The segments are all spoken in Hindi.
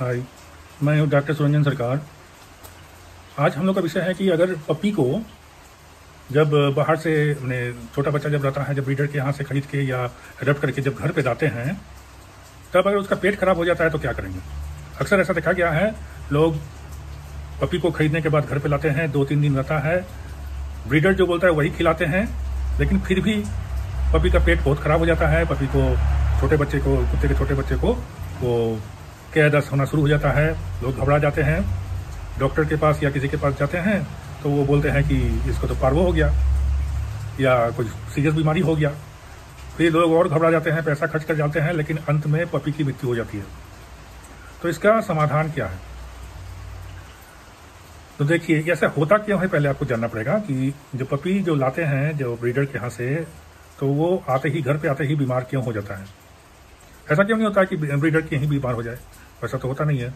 हाय, मैं हूँ डॉक्टर सुरंजन सरकार। आज हम लोग का विषय है कि अगर पपी को जब बाहर से मैंने छोटा बच्चा जब रहता है, जब ब्रीडर के यहाँ से खरीद के या अडप्ट करके जब घर पे लाते हैं, तब अगर उसका पेट खराब हो जाता है तो क्या करेंगे? अक्सर ऐसा देखा गया है, लोग पपी को खरीदने के बाद घर पे लाते हैं दो तीन दिन रहता है ब्रीडर जो बोलता है वही खिलाते हैं, लेकिन फिर भी पपी का पेट बहुत खराब हो जाता है, पपी को छोटे बच्चे को, कुत्ते के छोटे बच्चे को वो दस्त होना शुरू हो जाता है, लोग घबरा जाते हैं, डॉक्टर के पास या किसी के पास जाते हैं तो वो बोलते हैं कि इसको तो पार्वो हो गया, या कुछ सीरियस बीमारी हो गया। फिर लोग और घबरा जाते हैं, पैसा खर्च कर जाते हैं, लेकिन अंत में पपी की मृत्यु हो जाती है। तो इसका समाधान क्या है? तो देखिए ऐसा होता क्यों है, पहले आपको जानना पड़ेगा कि जो पपी जो लाते हैं, जो ब्रीडर के यहाँ से तो वो आते ही, घर पे आते ही बीमार क्यों हो जाता है? ऐसा क्यों नहीं होता कि ब्रीडर के ही बीमार हो जाए? वैसा तो होता नहीं है।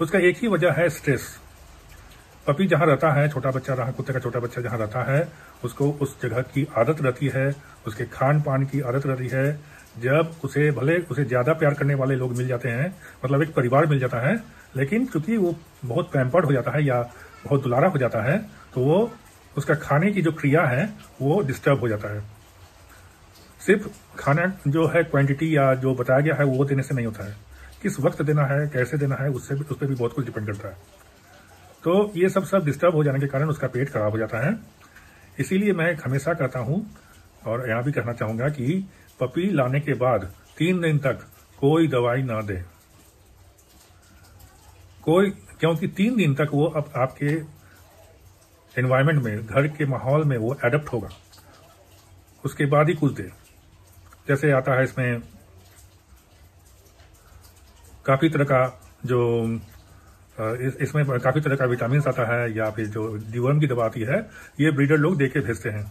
उसका एक ही वजह है स्ट्रेस पपी जहाँ रहता है, छोटा बच्चा रहा, कुत्ते का छोटा बच्चा जहाँ रहता है, उसको उस जगह की आदत रहती है, उसके खान पान की आदत रहती है। जब उसे, भले उसे ज़्यादा प्यार करने वाले लोग मिल जाते हैं मतलब एक परिवार मिल जाता है, लेकिन क्योंकि वो बहुत पैम्पर्ड हो जाता है या बहुत दुलारा हो जाता है तो वो उसका खाने की जो क्रिया है, वो डिस्टर्ब हो जाता है। सिर्फ़ खाना जो है क्वांटिटी या जो बताया गया है, वो देने से नहीं होता है। किस वक्त देना है, कैसे देना है, उससे उस पर भी बहुत कुछ डिपेंड करता है। तो ये सब सब डिस्टर्ब हो जाने के कारण उसका पेट खराब हो जाता है। इसीलिए मैं हमेशा कहता हूँ, और यहाँ भी कहना चाहूँगा कि पपी लाने के बाद तीन दिन तक कोई दवाई ना दे। कोई क्योंकि तीन दिन तक वो अब आपके एनवायरमेंट में, घर के माहौल में वो एडप्ट होगा। उसके बाद ही कुछ दे। जैसे आता है इसमें काफ़ी तरह का जो इस, इसमें काफ़ी तरह का विटामिन आता है या फिर जो डिवर्म की दवा आती है ये ब्रीडर लोग दे के भेजते हैं।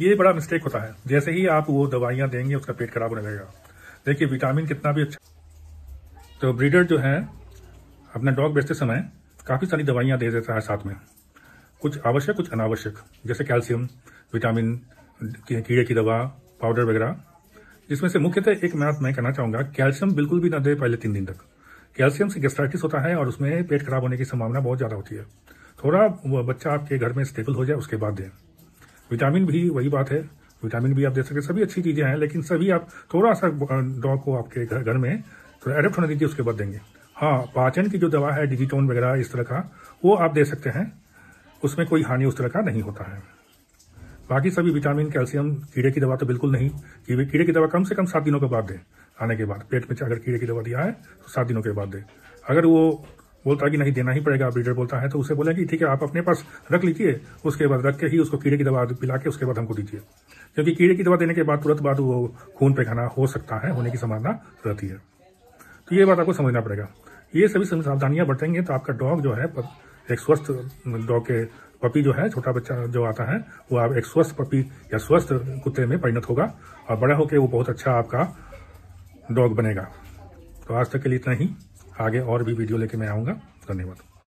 ये बड़ा मिस्टेक होता है। जैसे ही आप वो दवाइयाँ देंगे उसका पेट खराब होने लगेगा। देखिए विटामिन कितना भी अच्छा तो ब्रीडर जो है अपना डॉग बेचते समय काफ़ी सारी दवाइयाँ दे देता है साथ में। कुछ आवश्यक कुछ अनावश्यक। जैसे कैल्शियम विटामिन कीड़े की दवा पाउडर वगैरह। जिसमें से मुख्यतः एक मैं मैं कहना चाहूँगा कैल्शियम बिल्कुल भी ना दे पहले तीन दिन तक। कैल्शियम से गेस्ट्राइटिस होता है और उसमें पेट खराब होने की संभावना बहुत ज़्यादा होती है। थोड़ा बच्चा आपके घर में स्टेबल हो जाए, उसके बाद दें। विटामिन भी वही बात है। विटामिन भी आप दे सकते सभी अच्छी चीज़ें हैं, लेकिन सभी आप थोड़ा सा डॉग को आपके घर घर में थोड़ा एडेप्ट होने दीजिए, उसके बाद देंगे। हाँ पाचन की जो दवा है डिजिटोन वगैरह, इस तरह का, वो आप दे सकते हैं। उसमें कोई हानि उस तरह का नहीं होता है। बाकी सभी विटामिन, कैल्शियम, कीड़े की दवा तो बिल्कुल नहीं। कि कीड़े की दवा कम से कम सात दिनों के बाद दें, आने के बाद। पेट में अगर कीड़े की दवा दिया है तो सात दिनों के बाद दें। अगर वो बोलता है कि नहीं, देना ही पड़ेगा ब्रीडर बोलता है तो उसे बोले कि ठीक है, आप अपने पास रख लीजिए, उसके बाद रख के ही उसको कीड़े की दवा पिला के उसके बाद हमको दीजिए। क्योंकि कीड़े की दवा देने के बाद तुरंत बाद वो खून पे खाना हो सकता है, होने की संभावना रहती है। तो ये बात आपको समझना पड़ेगा। ये सभी सावधानियाँ बरतेंगे तो आपका डॉग जो है, एक स्वस्थ डॉग के पपी जो है, छोटा बच्चा जो आता है, वो आप एक स्वस्थ पपी या स्वस्थ कुत्ते में परिणत होगा और बड़ा होकर वो बहुत अच्छा आपका डॉग बनेगा। तो आज तक के लिए इतना ही। आगे और भी वीडियो लेके मैं आऊँगा। धन्यवाद।